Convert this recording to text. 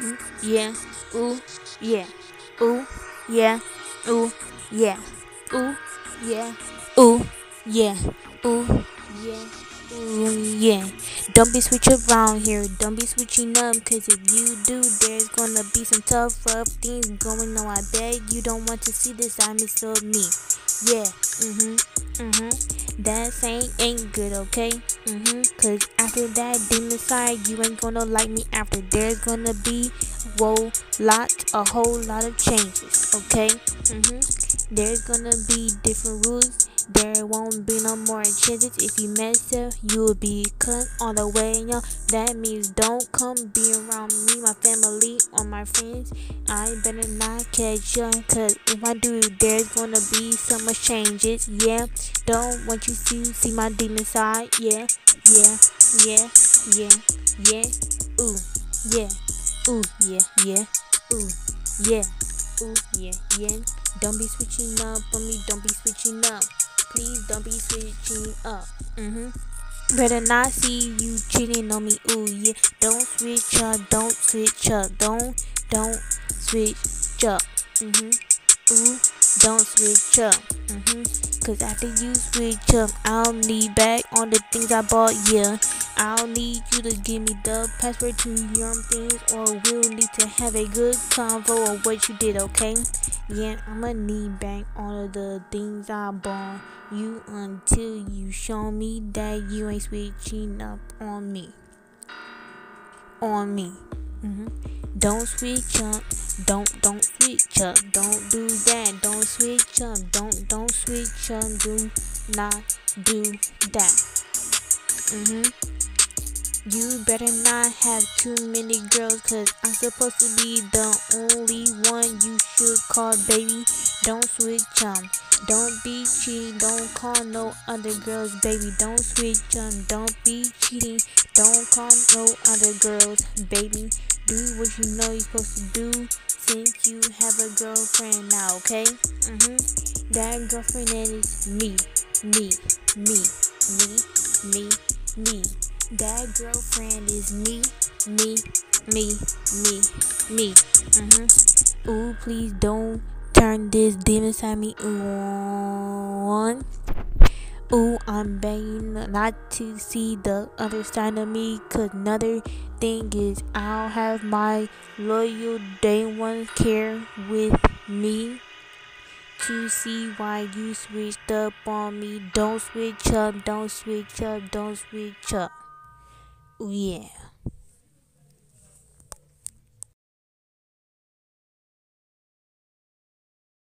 Ooh, yeah, ooh, yeah, ooh, yeah, ooh, yeah, ooh, yeah, ooh, yeah, ooh, yeah, ooh, yeah. Don't be switching around here, don't be switching up, cause if you do, there's gonna be some tough, rough things going on. I bet you don't want to see this, I miss of me. Yeah, mm hmm, mm hmm. That ain't ain't good, okay? Mm-hmm. Cause after that demon side, you ain't gonna like me after. There's gonna be whoa lot, a whole lot of changes, okay? Mm-hmm. There's gonna be different rules. There won't be no more chances. If you mess up, you'll be cut all the way, yo. That means don't come be around me, my family, or my friends. I better not catch you, cause if I do, there's gonna be so much changes, yeah. Don't want you to see my demon side, yeah, yeah, yeah, yeah, yeah, ooh, yeah, ooh, yeah, yeah, ooh, yeah, ooh, yeah, yeah. Don't be switching up on me, don't be switching up. Please don't be switching up. Mm-hmm. Better not see you cheating on me. Ooh yeah. Don't switch up. Don't switch up. Don't don't switch up. Mm-hmm. Ooh. Don't switch up. Mhm. Cause after you switch up, I'll need back on the things I bought. Yeah. I'll need you to give me the password to your things, or we'll need to have a good convo of what you did. Okay. Yeah, I'ma need back all of the things I bought you until you show me that you ain't switching up on me. On me. Mm-hmm. Don't switch up. Don't don't switch up. Don't do that. Don't switch up. Don't don't switch up. Do not do that. Mm-hmm. You better not have too many girls, cause I'm supposed to be the only one you should call baby. Don't switch um, don't be cheating, don't call no other girls baby. Don't switch um, don't be cheating, don't call no other girls baby. Do what you know you're supposed to do since you have a girlfriend now, okay? Mm-hmm. That girlfriend is me, me, me, me, me, me. That girlfriend is me, me, me, me, me. Mm-hmm. Ooh, please don't turn this demon side me on. Ooh, I'm begging not to see the other side of me. Cause another thing is, I'll have my loyal day one care with me to see why you switched up on me. Don't switch up, don't switch up, don't switch up. Yeah.